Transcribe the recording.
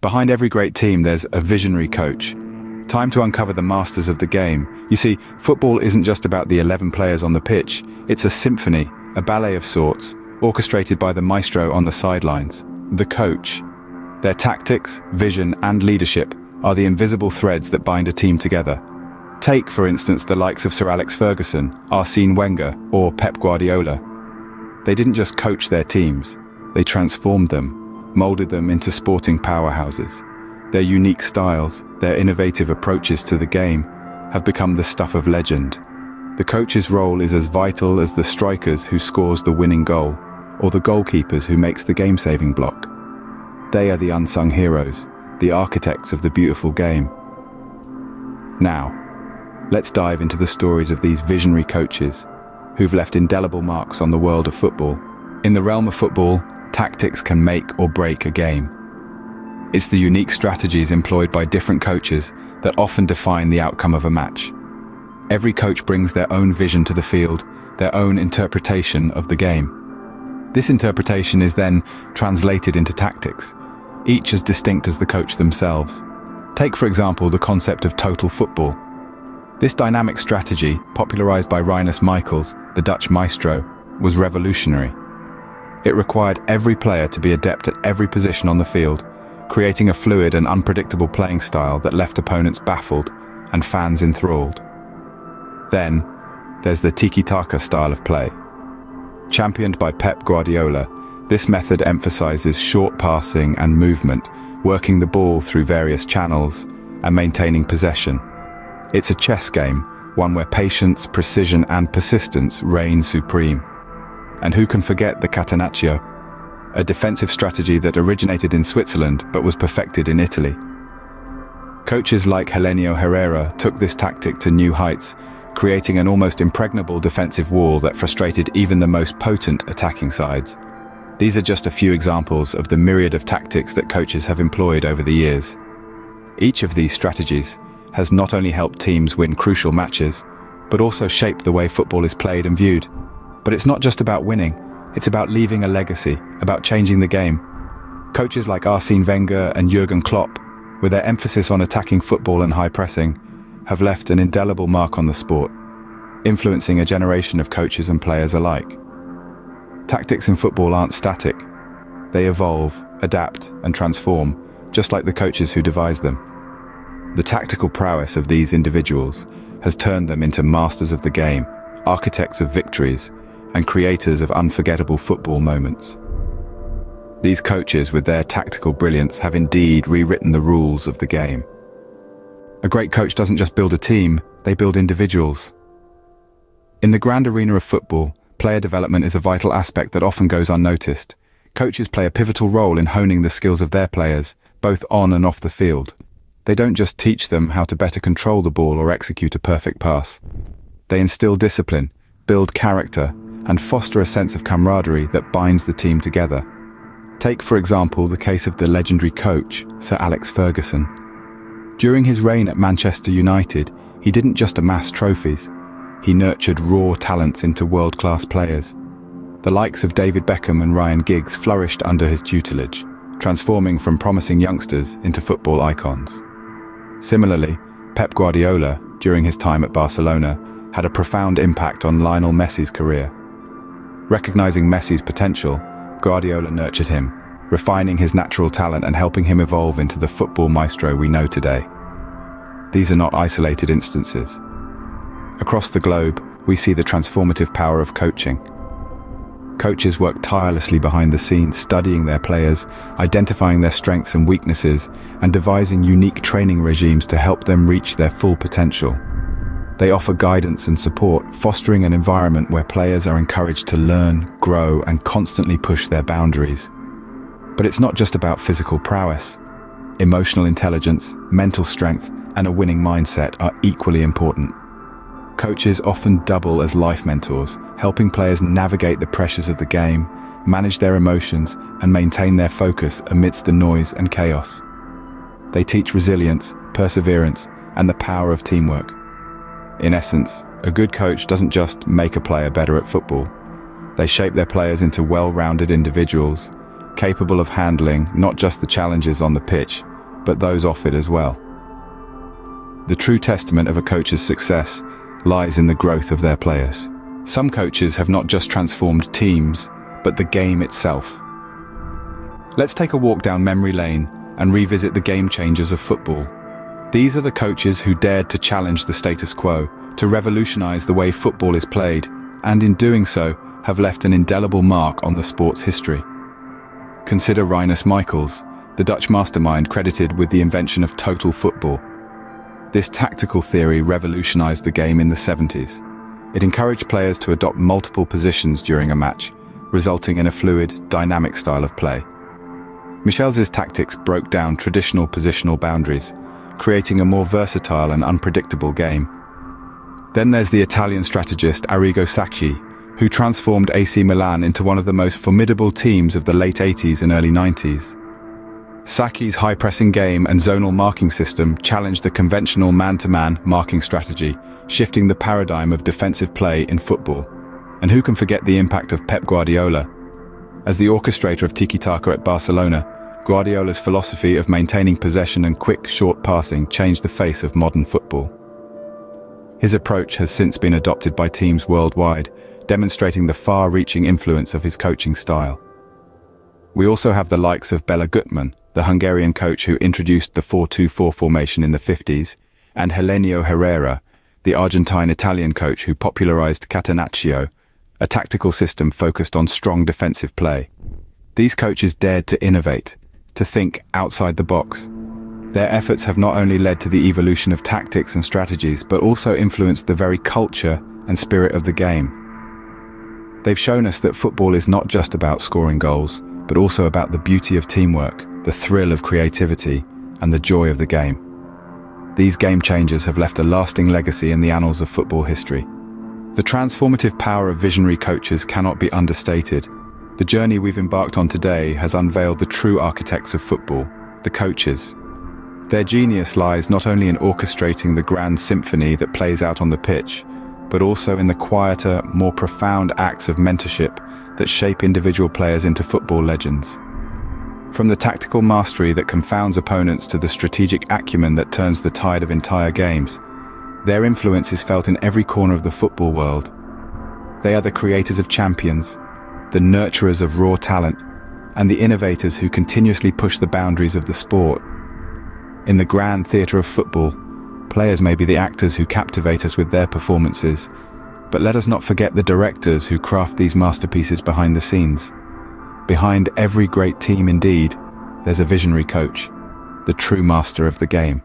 Behind every great team, there's a visionary coach. Time to uncover the masters of the game. You see, football isn't just about the 11 players on the pitch. It's a symphony, a ballet of sorts, orchestrated by the maestro on the sidelines, the coach. Their tactics, vision and leadership are the invisible threads that bind a team together. Take, for instance, the likes of Sir Alex Ferguson, Arsene Wenger or Pep Guardiola. They didn't just coach their teams, they transformed them, molded them into sporting powerhouses. Their unique styles, their innovative approaches to the game, have become the stuff of legend. The coach's role is as vital as the strikers who scores the winning goal, or the goalkeepers who makes the game-saving block. They are the unsung heroes, the architects of the beautiful game. Now, let's dive into the stories of these visionary coaches who've left indelible marks on the world of football. In the realm of football, tactics can make or break a game. It's the unique strategies employed by different coaches that often define the outcome of a match. Every coach brings their own vision to the field, their own interpretation of the game. This interpretation is then translated into tactics, each as distinct as the coach themselves. Take, for example, the concept of total football. This dynamic strategy, popularized by Rinus Michels, the Dutch maestro, was revolutionary. It required every player to be adept at every position on the field, creating a fluid and unpredictable playing style that left opponents baffled and fans enthralled. Then, there's the tiki-taka style of play. Championed by Pep Guardiola, this method emphasizes short passing and movement, working the ball through various channels and maintaining possession. It's a chess game, one where patience, precision and persistence reign supreme. And who can forget the Catenaccio, a defensive strategy that originated in Switzerland but was perfected in Italy. Coaches like Helenio Herrera took this tactic to new heights, creating an almost impregnable defensive wall that frustrated even the most potent attacking sides. These are just a few examples of the myriad of tactics that coaches have employed over the years. Each of these strategies has not only helped teams win crucial matches, but also shaped the way football is played and viewed. But it's not just about winning, it's about leaving a legacy, about changing the game. Coaches like Arsene Wenger and Jurgen Klopp, with their emphasis on attacking football and high pressing, have left an indelible mark on the sport, influencing a generation of coaches and players alike. Tactics in football aren't static. They evolve, adapt and transform, just like the coaches who devise them. The tactical prowess of these individuals has turned them into masters of the game, architects of victories, and creators of unforgettable football moments. These coaches, with their tactical brilliance, have indeed rewritten the rules of the game. A great coach doesn't just build a team, they build individuals. In the grand arena of football, player development is a vital aspect that often goes unnoticed. Coaches play a pivotal role in honing the skills of their players, both on and off the field. They don't just teach them how to better control the ball or execute a perfect pass. They instill discipline, build character, and foster a sense of camaraderie that binds the team together. Take, for example, the case of the legendary coach, Sir Alex Ferguson. During his reign at Manchester United, he didn't just amass trophies, he nurtured raw talents into world-class players. The likes of David Beckham and Ryan Giggs flourished under his tutelage, transforming from promising youngsters into football icons. Similarly, Pep Guardiola, during his time at Barcelona, had a profound impact on Lionel Messi's career. Recognizing Messi's potential, Guardiola nurtured him, refining his natural talent and helping him evolve into the football maestro we know today. These are not isolated instances. Across the globe, we see the transformative power of coaching. Coaches work tirelessly behind the scenes, studying their players, identifying their strengths and weaknesses, and devising unique training regimes to help them reach their full potential. They offer guidance and support, fostering an environment where players are encouraged to learn, grow, and constantly push their boundaries. But it's not just about physical prowess. Emotional intelligence, mental strength, and a winning mindset are equally important. Coaches often double as life mentors, helping players navigate the pressures of the game, manage their emotions, and maintain their focus amidst the noise and chaos. They teach resilience, perseverance, and the power of teamwork. In essence, a good coach doesn't just make a player better at football. They shape their players into well-rounded individuals, capable of handling not just the challenges on the pitch, but those off it as well. The true testament of a coach's success lies in the growth of their players. Some coaches have not just transformed teams, but the game itself. Let's take a walk down memory lane and revisit the game changers of football. These are the coaches who dared to challenge the status quo, to revolutionize the way football is played, and in doing so, have left an indelible mark on the sport's history. Consider Rinus Michels, the Dutch mastermind credited with the invention of total football. This tactical theory revolutionized the game in the 70s. It encouraged players to adopt multiple positions during a match, resulting in a fluid, dynamic style of play. Michels' tactics broke down traditional positional boundaries, creating a more versatile and unpredictable game. Then there's the Italian strategist Arrigo Sacchi, who transformed AC Milan into one of the most formidable teams of the late 80s and early 90s. Sacchi's high-pressing game and zonal marking system challenged the conventional man-to-man -man marking strategy, shifting the paradigm of defensive play in football. And who can forget the impact of Pep Guardiola? As the orchestrator of tiki-taka at Barcelona, Guardiola's philosophy of maintaining possession and quick, short passing changed the face of modern football. His approach has since been adopted by teams worldwide, demonstrating the far-reaching influence of his coaching style. We also have the likes of Bela Guttmann, the Hungarian coach who introduced the 4-2-4 formation in the 50s, and Helenio Herrera, the Argentine-Italian coach who popularized Catenaccio, a tactical system focused on strong defensive play. These coaches dared to innovate, to think outside the box. Their efforts have not only led to the evolution of tactics and strategies, but also influenced the very culture and spirit of the game. They've shown us that football is not just about scoring goals, but also about the beauty of teamwork, the thrill of creativity, and the joy of the game. These game changers have left a lasting legacy in the annals of football history. The transformative power of visionary coaches cannot be understated. The journey we've embarked on today has unveiled the true architects of football, the coaches. Their genius lies not only in orchestrating the grand symphony that plays out on the pitch, but also in the quieter, more profound acts of mentorship that shape individual players into football legends. From the tactical mastery that confounds opponents to the strategic acumen that turns the tide of entire games, their influence is felt in every corner of the football world. They are the creators of champions, the nurturers of raw talent, and the innovators who continuously push the boundaries of the sport. In the grand theatre of football, Players may be the actors who captivate us with their performances, but let us not forget the directors who craft these masterpieces behind the scenes. Behind every great team indeed, there's a visionary coach, the true master of the game.